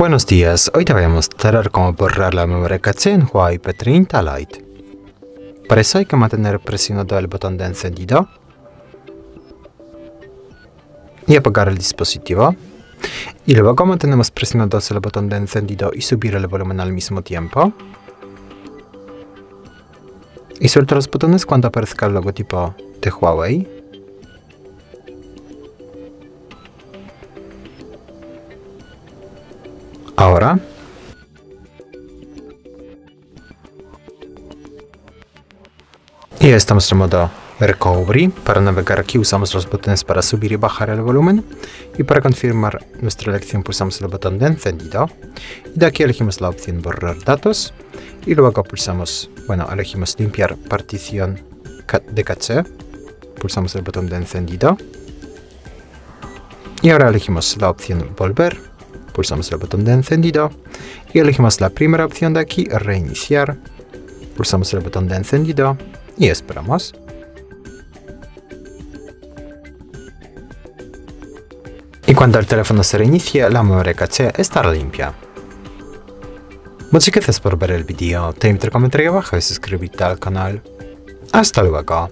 Buenos días, hoy te voy a mostrar cómo borrar la memoria caché en Huawei P30 Lite. Para eso hay que mantener presionado el botón de encendido y apagar el dispositivo. Y luego mantenemos presionados el botón de encendido y subir el volumen al mismo tiempo. Y suelto los botones cuando aparezca el logotipo de Huawei. Ahora y estamos en modo Recovery. Para navegar aquí usamos los botones para subir y bajar el volumen. Y para confirmar nuestra elección pulsamos el botón de encendido. Y de aquí elegimos la opción borrar datos. Y luego pulsamos, bueno, elegimos limpiar partición de caché. Pulsamos el botón de encendido. Y ahora elegimos la opción volver pulsamos el botón de encendido y elegimos la primera opción de aquí, reiniciar. Pulsamos el botón de encendido y esperamos. Y cuando el teléfono se reinicie, la memoria caché estará limpia. Muchas gracias por ver el vídeo, te invito a comentar abajo y suscribirte al canal. Hasta luego.